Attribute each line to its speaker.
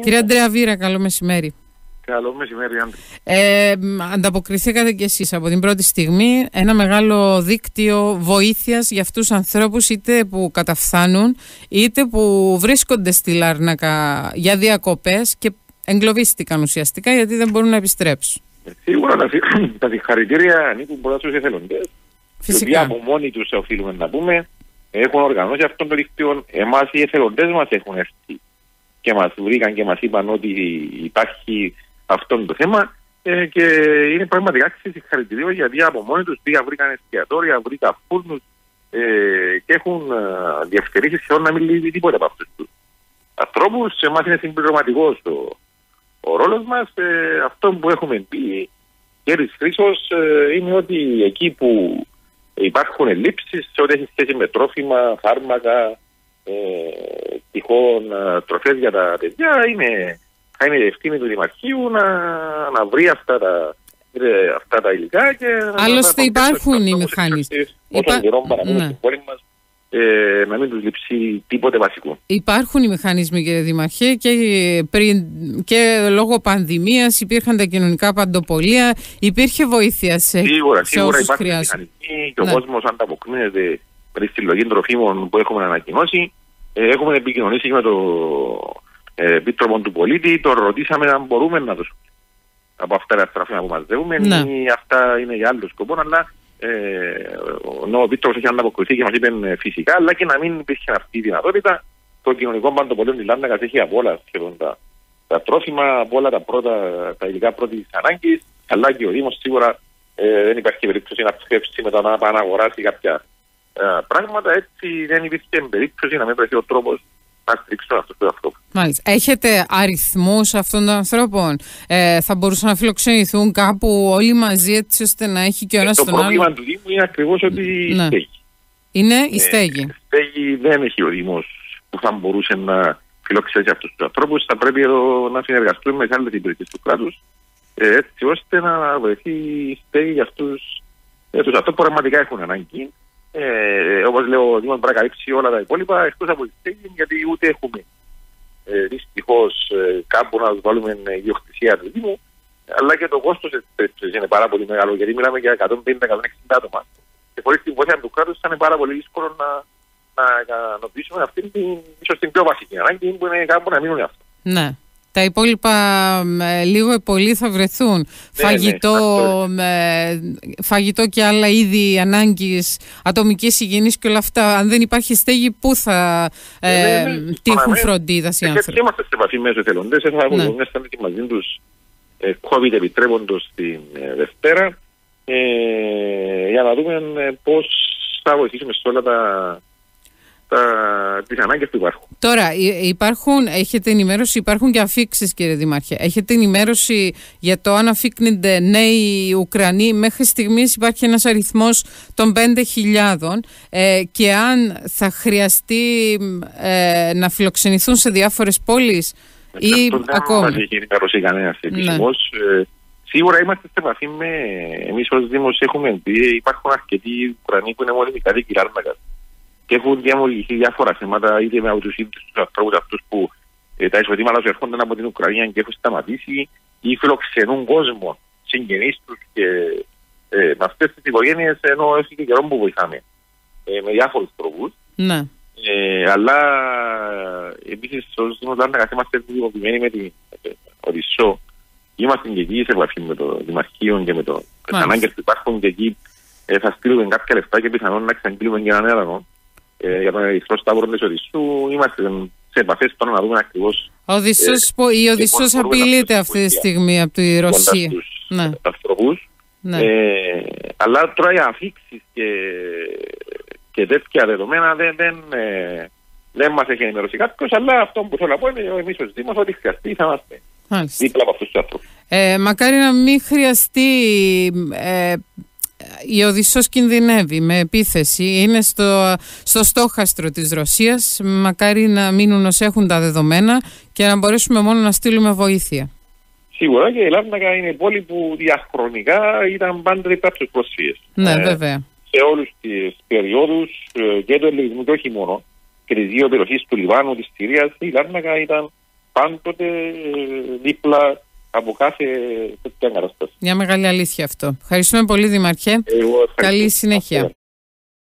Speaker 1: Κύριε Αντρέα Βίρα, καλό μεσημέρι.
Speaker 2: Καλό μεσημέρι, Άντρη.
Speaker 1: Ε, ανταποκριθήκατε κι εσείς από την πρώτη στιγμή ένα μεγάλο δίκτυο βοήθειας για αυτούς τους ανθρώπους είτε που καταφθάνουν είτε που βρίσκονται στη Λάρνακα για διακοπές και εγκλωβίστηκαν ουσιαστικά γιατί δεν μπορούν να επιστρέψουν.
Speaker 2: Ε, σίγουρα τα, τα συγχαρητήρια ανήκουν πολλά στους εθελοντές.
Speaker 1: Φυσικά.
Speaker 2: Οι από μόνοι τους οφείλουμε να πούμε έχουν οργανώσει αυτόν τον δίκτυο. Εμάς οι εθελοντές μας έχουν έρθει και μας βρήκαν και μας είπαν ότι υπάρχει αυτό το θέμα ε, και είναι πραγματικά συγχαρητήριο γιατί από μόνοι τους πήγαν βρήκαν εστιατόρια, βρήκαν φούρνους ε, και έχουν ε, διευκαιρίσει σχεδόν να μην λύσει τίποτα από αυτούς τους ανθρώπους. Σε εμάς είναι συμπληρωματικός ο, ο ρόλος μας. Ε, αυτό που έχουμε πει και της Χρήσος ε, είναι ότι εκεί που υπάρχουν ελλείψεις σε ό,τι έχει σχέση με τρόφιμα, φάρμακα, ε, τυχόν ε, τροφές για τα παιδιά είναι, θα είναι η ευθύνη του Δημαρχείου να, να βρει αυτά τα, ε, αυτά τα υλικά και
Speaker 1: Άλλωστε
Speaker 2: να,
Speaker 1: υπάρχουν οι μηχανισμοί.
Speaker 2: Όσο
Speaker 1: Υπά...
Speaker 2: καιρό παραμένουν
Speaker 1: Ναι.
Speaker 2: στην πόλη μας ε, να μην τους λείψει τίποτε βασικό.
Speaker 1: Υπάρχουν οι μηχανισμοί κύριε Δημαρχέ και, πριν, και λόγω πανδημίας υπήρχαν τα κοινωνικά παντοπολία, υπήρχε βοήθεια σε,
Speaker 2: Σίγουρα,
Speaker 1: σε
Speaker 2: σίγουρα
Speaker 1: όσους
Speaker 2: υπάρχουν
Speaker 1: χρειάζονται.
Speaker 2: μηχανισμοί και ο
Speaker 1: Ναι.
Speaker 2: κόσμος ανταποκρίνεται με τη συλλογή τροφίμων που έχουμε ανακοινώσει. Ε, έχουμε επικοινωνήσει και με το ε, Επίτροπο του Πολίτη, τον ρωτήσαμε αν μπορούμε να δώσουμε από αυτά τα τροφίμα που μας δεύουμε
Speaker 1: Ναι.
Speaker 2: ή αυτά είναι για άλλο σκοπό, αλλά ε, ο, ο Επίτροπος έχει ανταποκριθεί και μας είπε ε, φυσικά, αλλά και να μην υπήρχε αυτή η δυνατότητα. Το κοινωνικό παντοπολείο της Λάρνακας έχει από όλα σχεδόν τα, τα τρόφιμα, από όλα τα πρώτα, τα υλικά πρώτης ανάγκης, αλλά και ο Δήμος σίγουρα ε, δεν υπάρχει περίπτωση να ψεύσει μετά να πάει να αγοράσει κάποια ε, πράγματα. Έτσι δεν υπήρχε περίπτωση να μην βρεθεί ο τρόπος να στηρίξουν αυτούς τους ανθρώπους.
Speaker 1: Μάλιστα. Έχετε αριθμούς αυτών των ανθρώπων; Ε, θα μπορούσαν να φιλοξενηθούν κάπου όλοι μαζί έτσι ώστε να έχει και ο ένας
Speaker 2: το
Speaker 1: τον
Speaker 2: πρόβλημα
Speaker 1: άλλο.
Speaker 2: του Δήμου είναι ακριβώς ότι
Speaker 1: Ναι.
Speaker 2: στέγη.
Speaker 1: Είναι η
Speaker 2: Ε,
Speaker 1: στέγη.
Speaker 2: στέγη δεν έχει ο Δήμος που θα μπορούσε να φιλοξενήσει αυτούς τους ανθρώπους. Θα πρέπει εδώ να συνεργαστούμε με τις άλλες υπηρεσίες του κράτους ε, έτσι ώστε να βρεθεί στέγη για αυτούς ε, τους ανθρώπους που πραγματικά έχουν ανάγκη. Ε, Όπως λέω, ο Δήμο πρέπει να καλύψει όλα τα υπόλοιπα εκτός από τη στέγη, γιατί ούτε έχουμε ε, δυστυχώς ε, κάπου να τους βάλουμε ε, ιδιοκτησία του Δήμου, αλλά και το κόστος είναι πάρα πολύ μεγάλο, γιατί μιλάμε για 150-160 άτομα. Και χωρίς την βοήθεια του κράτους θα είναι πάρα πολύ δύσκολο να, να ικανοποιήσουμε αυτή την, ίσως την πιο βασική ανάγκη που είναι κάπου να μείνουν αυτό.
Speaker 1: Ναι. Τα υπόλοιπα ε, λίγο ή πολύ θα βρεθούν. φαγητό, ε, φαγητό και άλλα είδη ανάγκης ατομικής υγιεινής και όλα αυτά. Αν δεν υπάρχει στέγη, πού θα ε,
Speaker 2: Ε, ναι, ναι.
Speaker 1: τύχουν
Speaker 2: Παραμένει.
Speaker 1: φροντίδας οι
Speaker 2: Και
Speaker 1: άνθρωποι.
Speaker 2: είμαστε σε επαφή με τους εθελοντές. Θα
Speaker 1: Ναι.
Speaker 2: απολυμνέσαμε και μαζί τους ε, COVID επιτρέποντος την ε, Δευτέρα ε, για να δούμε ε, πώς θα βοηθήσουμε σε όλα τα, τα, τις ανάγκες που υπάρχουν.
Speaker 1: Τώρα, υ- υπάρχουν, έχετε ενημέρωση, υπάρχουν και αφήξεις, κύριε Δημάρχε. Έχετε ενημέρωση για το αν αφήκνονται νέοι Ουκρανοί. Μέχρι στιγμής υπάρχει ένας αριθμός των 5.000 ε, και αν θα χρειαστεί ε, να φιλοξενηθούν σε διάφορες πόλεις ή
Speaker 2: Αυτό δεν
Speaker 1: ακόμα.
Speaker 2: μας έχει ενημερώσει κανένας επισήμως. Ε, σίγουρα είμαστε σε επαφή με εμείς ως Δήμος έχουμε πει υπάρχουν αρκετοί Ουκρανοί που είναι μόνιμοι κατοίκοι Λάρνακας και έχουν διαμορφωθεί διάφορα θέματα είτε με τους ίδιους τους ανθρώπους αυτούς που ε, τα εισοδήματα τους έρχονταν από την Ουκρανία και έχουν σταματήσει ή φιλοξενούν κόσμο συγγενείς τους και ε, με αυτές τις οικογένειες ενώ έχει και καιρό που βοηθάμε ε, με διάφορους τρόπους.
Speaker 1: Ναι.
Speaker 2: Ε, αλλά επίσης ω Δήμο Λάρνακα είμαστε δημοποιημένοι με την ε, Οδυσσό. Είμαστε και εκεί σε επαφή με το Δημαρχείο και με το τι
Speaker 1: Μάλιστα.
Speaker 2: ανάγκες που υπάρχουν και εκεί ε, θα στείλουμε κάποια λεφτά και πιθανόν να εξαγγείλουμε και έναν έρανο ε, για τον Ερυθρό Σταύρο της Οδυσσού. Είμαστε σε επαφές τώρα να δούμε ακριβώς
Speaker 1: Ο Οδυσσός, πο- η Οδυσσός
Speaker 2: πώς μπορούμε να
Speaker 1: απειλείται
Speaker 2: δώσουμε
Speaker 1: αυτή τη
Speaker 2: βοήθεια.
Speaker 1: στιγμή από τη Ρωσία.
Speaker 2: στου
Speaker 1: Ναι.
Speaker 2: ανθρώπου.
Speaker 1: Ναι.
Speaker 2: Ε, αλλά τώρα οι αφήξεις και, και τέτοια δεδομένα δεν, δεν, ε, δεν μας έχει ενημερώσει κάποιος. Αλλά αυτό που θέλω να πω είναι εμείς ως Δήμος ότι χρειαστεί θα είμαστε
Speaker 1: Μάλιστα.
Speaker 2: δίπλα από αυτούς τους άνθρωπου.
Speaker 1: Ε, μακάρι να μην χρειαστεί ε, η Οδυσσός κινδυνεύει με επίθεση. Είναι στο, στο στόχαστρο της Ρωσίας. Μακάρι να μείνουν ως έχουν τα δεδομένα και να μπορέσουμε μόνο να στείλουμε βοήθεια.
Speaker 2: Σίγουρα και η Λάρνακα είναι πόλη που διαχρονικά ήταν πάντα δίπλα από του πρόσφυγε.
Speaker 1: Ναι, βέβαια.
Speaker 2: σε όλους τις περιόδους και του ελληνισμού και όχι μόνο. Και τις δύο περιοχές του Λιβάνου, της Συρίας, η Λάρνακα ήταν πάντοτε δίπλα από κάθε τέτοια κατάσταση.
Speaker 1: Μια μεγάλη αλήθεια αυτό. Ευχαριστούμε πολύ Δημαρχέ. Καλή συνέχεια.